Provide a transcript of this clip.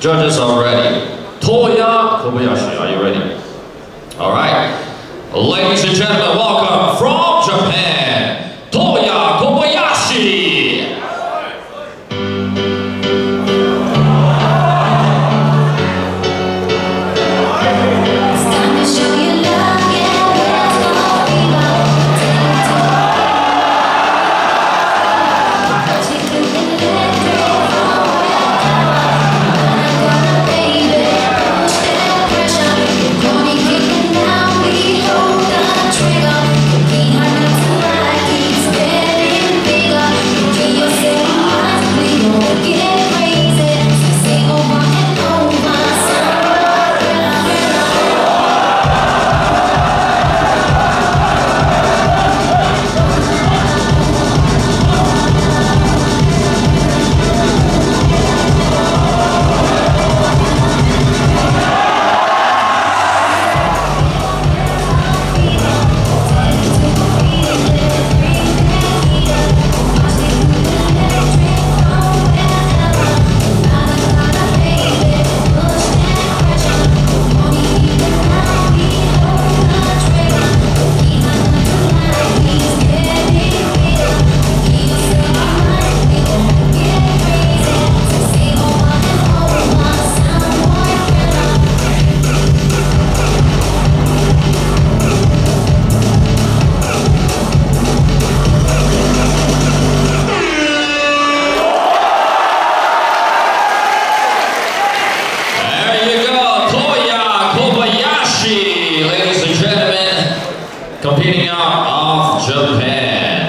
Judges are ready. Toya Kobayashi, are you ready? All right. Ladies and gentlemen, welcome from. Campania of Japan.